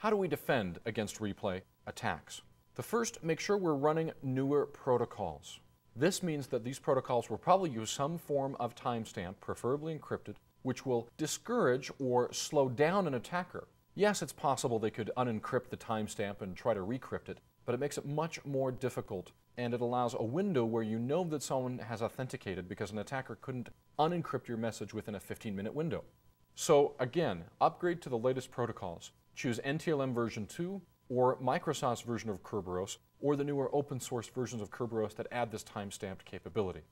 How do we defend against replay attacks? The first, make sure we're running newer protocols. This means that these protocols will probably use some form of timestamp, preferably encrypted, which will discourage or slow down an attacker. Yes, it's possible they could unencrypt the timestamp and try to recrypt it, but it makes it much more difficult and it allows a window where you know that someone has authenticated because an attacker couldn't unencrypt your message within a 15 minute window. So again, upgrade to the latest protocols. Choose NTLM version 2 or Microsoft's version of Kerberos or the newer open source versions of Kerberos that add this timestamped capability.